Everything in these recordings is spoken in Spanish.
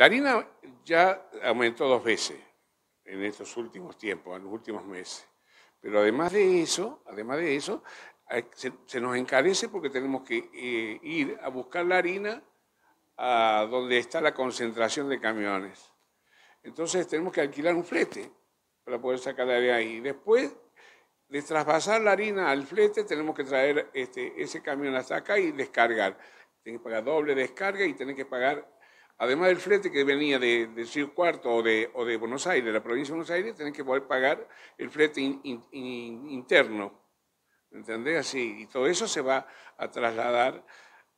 La harina ya aumentó dos veces en estos últimos tiempos, en los últimos meses. Pero además de eso, además de eso, se, nos encarece porque tenemos que eh, ir a buscar la harina a donde está la concentración de camiones. Entonces tenemos que alquilar un flete para poder sacarla de ahí. Después de traspasar la harina al flete, tenemos que traer este, ese camión hasta acá y descargar. Tienen que pagar doble descarga y tienen que pagar, además del flete que venía de, de Cuarto o de, Buenos Aires, la provincia de Buenos Aires, tienen que poder pagar el flete interno. ¿Entendés? Así. Y todo eso se va a trasladar,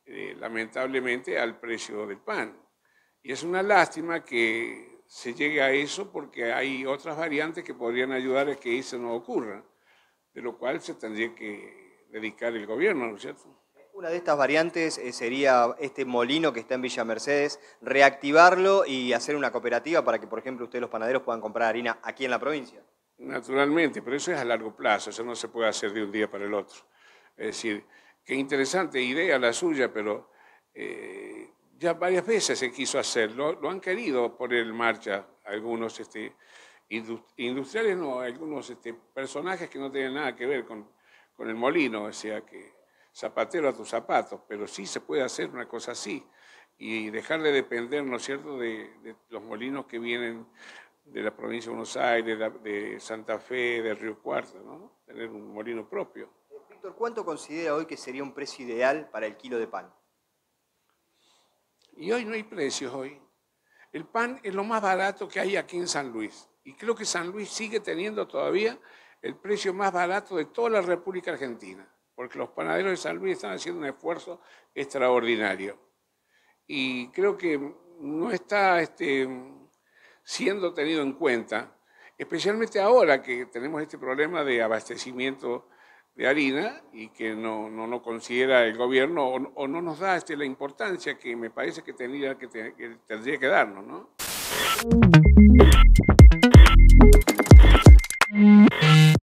eh, lamentablemente, al precio del pan. Y es una lástima que se llegue a eso porque hay otras variantes que podrían ayudar a que eso no ocurra, de lo cual se tendría que dedicar el gobierno, ¿no es cierto? Una de estas variantes eh, sería este molino que está en Villa Mercedes, reactivarlo y hacer una cooperativa para que, por ejemplo, ustedes los panaderos puedan comprar harina aquí en la provincia. Naturalmente, pero eso es a largo plazo, eso no se puede hacer de un día para el otro. Es decir, qué interesante idea la suya, pero eh, ya varias veces se quiso hacerlo, lo han querido poner en marcha algunos este, industriales, no, algunos este, personajes que no tienen nada que ver con, con el molino, o sea que zapatero a tus zapatos, pero sí se puede hacer una cosa así y dejar de depender, ¿no es cierto?, de, los molinos que vienen de la provincia de Buenos Aires, de, Santa Fe, de Río Cuarto, ¿no? Tener un molino propio. Víctor, ¿cuánto considera hoy que sería un precio ideal para el kilo de pan? Y hoy no hay precios hoy. El pan es lo más barato que hay aquí en San Luis. Y creo que San Luis sigue teniendo todavía el precio más barato de toda la República Argentina porque los panaderos de San Luis están haciendo un esfuerzo extraordinario. Y creo que no está este, siendo tenido en cuenta, especialmente ahora que tenemos este problema de abastecimiento de harina y que no, no, considera el gobierno o, no nos da este, la importancia que me parece que, que, que tendría que darnos. ¿no?